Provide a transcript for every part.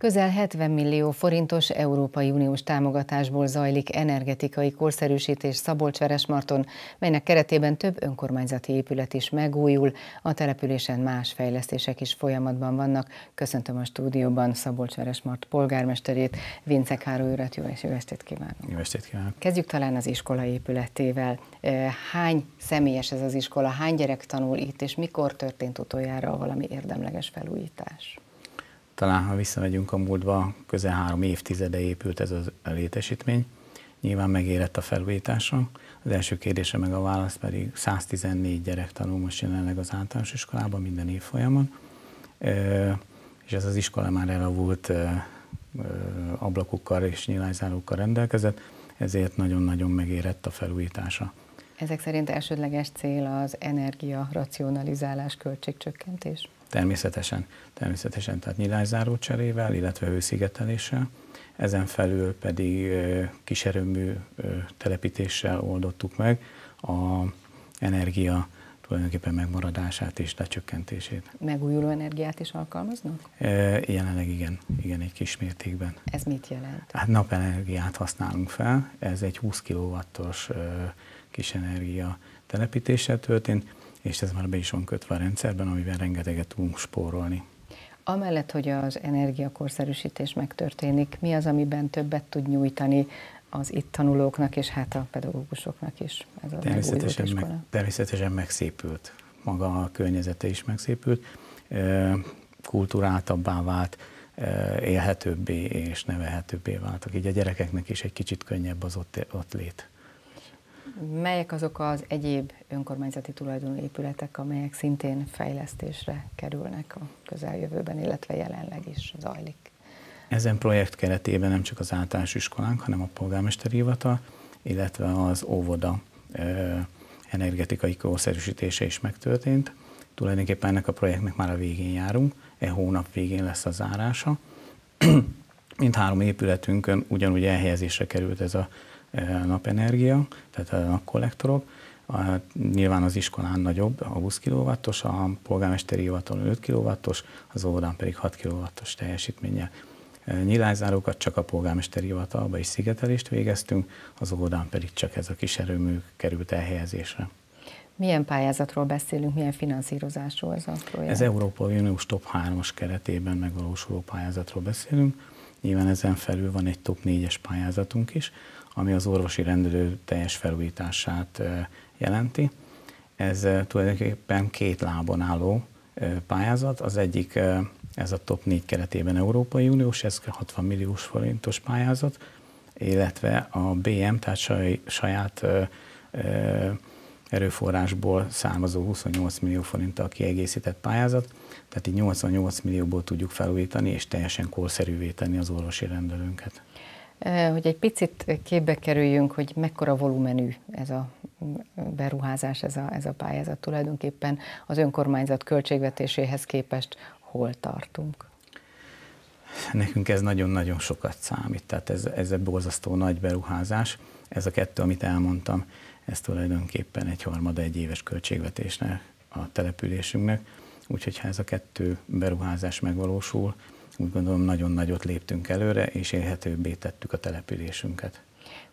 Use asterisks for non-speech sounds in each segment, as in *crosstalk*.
Közel 70 millió forintos Európai Uniós támogatásból zajlik energetikai korszerűsítés Szabolcs-Veresmarton, melynek keretében több önkormányzati épület is megújul, a településen más fejlesztések is folyamatban vannak. Köszöntöm a stúdióban Szabolcs-Veresmart polgármesterét, Vince Károly urat, jó, jó estét kívánok! Jó estét kívánok! Kezdjük talán az iskola épületével. Hány személyes ez az iskola, hány gyerek tanul itt, és mikor történt utoljára valami érdemleges felújítás? Talán, ha visszamegyünk a múltba, közel három évtizede épült ez a létesítmény. Nyilván megérett a felújításra. Az első kérdése meg a válasz pedig 114 gyerek tanul most jelenleg az általános iskolában minden évfolyamon. És ez az iskola már elavult ablakokkal és nyilányzárókkal rendelkezett, ezért nagyon-nagyon megérett a felújítása. Ezek szerint elsődleges cél az energia racionalizálás, költségcsökkentés? Természetesen, természetesen, tehát nyilászáró cserével, illetve hőszigeteléssel. Ezen felül pedig kiserőmű telepítéssel oldottuk meg a energia tulajdonképpen megmaradását és lecsökkentését. Megújuló energiát is alkalmaznak? Jelenleg igen, igen, egy kis mértékben. Ez mit jelent? Hát napenergiát használunk fel, ez egy 20 kW-os kis energia telepítéssel történt, és ez már be is van kötve a rendszerben, amivel rengeteget tudunk spórolni. Amellett, hogy az energiakorszerűsítés megtörténik, mi az, amiben többet tud nyújtani az itt tanulóknak és hát a pedagógusoknak is ez a természetesen, meg, természetesen megszépült. Maga a környezete is megszépült, kulturáltabbá vált, élhetőbbé és nevelhetőbbé váltak. Így a gyerekeknek is egy kicsit könnyebb az ott, ott lét. Melyek azok az egyéb önkormányzati tulajdonú épületek, amelyek szintén fejlesztésre kerülnek a közeljövőben, illetve jelenleg is zajlik? Ezen projekt keretében nem csak az általános iskolánk, hanem a polgármesteri hivatal, illetve az óvoda energetikai korszerűsítése is megtörtént. Tulajdonképpen ennek a projektnek már a végén járunk, e hónap végén lesz a zárása. *clears throat* Mint három épületünkön ugyanúgy elhelyezésre került ez a napenergia, tehát a napkollektorok. A, nyilván az iskolán nagyobb, a 20 kw a polgármesteri hivatalon 5 kw az óvodán pedig 6 kW-os teljesítménnyel. Nyilázárókat csak a polgármesteri hivatalba is szigetelést végeztünk, az óvodán pedig csak ez a kis erőmű került elhelyezésre. Milyen pályázatról beszélünk, milyen finanszírozásról ez a projekt? Ez Európai Uniós Top 3-as keretében megvalósuló pályázatról beszélünk. Nyilván ezen felül van egy Top 4-es pályázatunk is, ami az orvosi rendelő teljes felújítását jelenti. Ez tulajdonképpen két lábon álló pályázat. Az egyik ez a top 4 keretében Európai Uniós, ez 60 milliós forintos pályázat, illetve a BM, tehát saját erőforrásból származó 28 millió forinttal kiegészített pályázat, tehát így 88 millióból tudjuk felújítani és teljesen korszerűvé tenni az orvosi rendelőnket. Hogy egy picit képbe kerüljünk, hogy mekkora volumenű ez a beruházás, ez a, ez a pályázat tulajdonképpen az önkormányzat költségvetéséhez képest hol tartunk? Nekünk ez nagyon-nagyon sokat számít, tehát ez, ez egy borzasztó nagy beruházás. Ez a kettő, amit elmondtam, ez tulajdonképpen egy harmada egy éves költségvetésnek a településünknek. Úgyhogy ha ez a kettő beruházás megvalósul, úgy gondolom nagyon nagyot léptünk előre, és élhetőbbé tettük a településünket.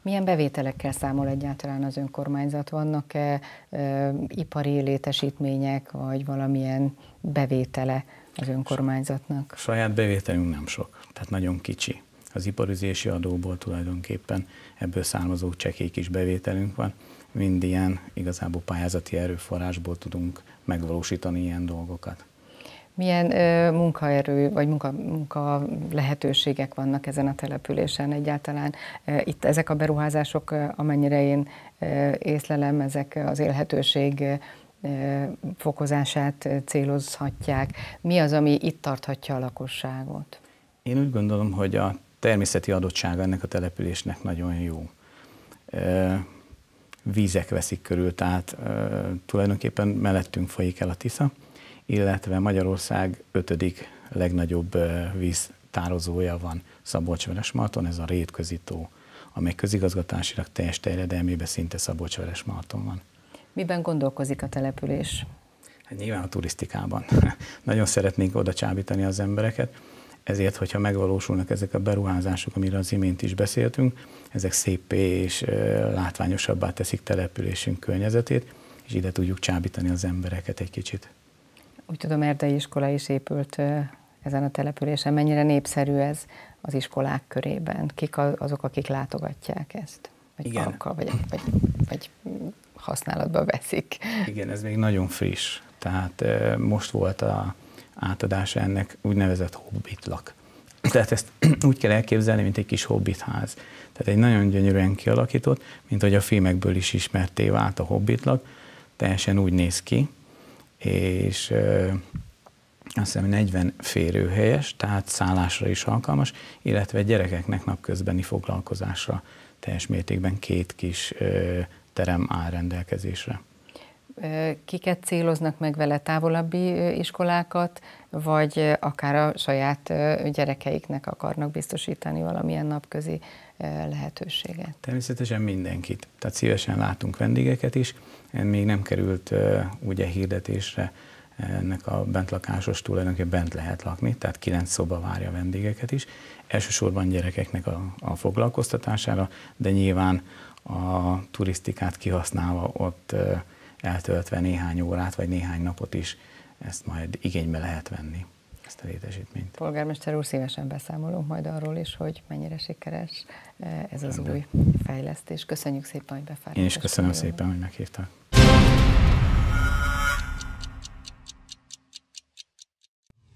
Milyen bevételekkel számol egyáltalán az önkormányzat? Vannak-e e, ipari létesítmények, vagy valamilyen bevétele az önkormányzatnak? Saját bevételünk nem sok, tehát nagyon kicsi. Az iparüzési adóból tulajdonképpen ebből származó csekély kis bevételünk van. Mind ilyen igazából pályázati erőforrásból tudunk megvalósítani ilyen dolgokat. Milyen ö, munkaerő vagy munka, munka lehetőségek vannak ezen a településen egyáltalán? Itt ezek a beruházások, amennyire én észlelem, ezek az élhetőség fokozását célozhatják. Mi az, ami itt tarthatja a lakosságot? Én úgy gondolom, hogy a természeti adottsága ennek a településnek nagyon jó. Vízek veszik körül, tehát tulajdonképpen mellettünk folyik el a Tisza, illetve Magyarország ötödik legnagyobb víztározója van Szabolcs-Veresmarton, ez a Rétközitó, amely közigazgatásilag teljes terjedelmében szinte Szabolcs-Veresmarton van. Miben gondolkozik a település? Hát nyilván a turisztikában. *laughs* Nagyon szeretnénk oda csábítani az embereket. ezért, hogyha megvalósulnak ezek a beruházások, amiről az imént is beszéltünk, ezek szépé és látványosabbá teszik településünk környezetét, és ide tudjuk csábítani az embereket egy kicsit. Úgy tudom, Erdei iskola is épült ezen a településen. Mennyire népszerű ez az iskolák körében? Kik azok, akik látogatják ezt? Vagy Igen. Parkkal, vagy, vagy, vagy használatba veszik? Igen, ez még nagyon friss. Tehát most volt a átadása ennek úgynevezett hobbitlak. *clears throat* Tehát ezt *clears throat* úgy kell elképzelni, mint egy kis hobbitház. Tehát egy nagyon gyönyörűen kialakított, mint hogy a filmekből is ismerté vált a hobbitlak, teljesen úgy néz ki, és azt hiszem 40 férőhelyes, tehát szállásra is alkalmas, illetve gyerekeknek napközbeni foglalkozásra teljes mértékben két kis terem áll rendelkezésre. Kiket céloznak meg vele távolabbi iskolákat, vagy akár a saját gyerekeiknek akarnak biztosítani valamilyen napközi lehetőséget? Természetesen mindenkit. Tehát szívesen látunk vendégeket is. Még nem került ugye hirdetésre ennek a bentlakásos tulajdonképpen bent lehet lakni, tehát kilenc szoba várja a vendégeket is. Elsősorban gyerekeknek a, a foglalkoztatására, de nyilván a turisztikát kihasználva ott eltöltve néhány órát vagy néhány napot is ezt majd igénybe lehet venni, ezt a létesítményt. Polgármester úr, szívesen beszámolunk majd arról is, hogy mennyire sikeres ez az Rendben. új fejlesztés. Köszönjük szépen, hogy befáradt. Én is köszönöm szépen, hogy meghívtak.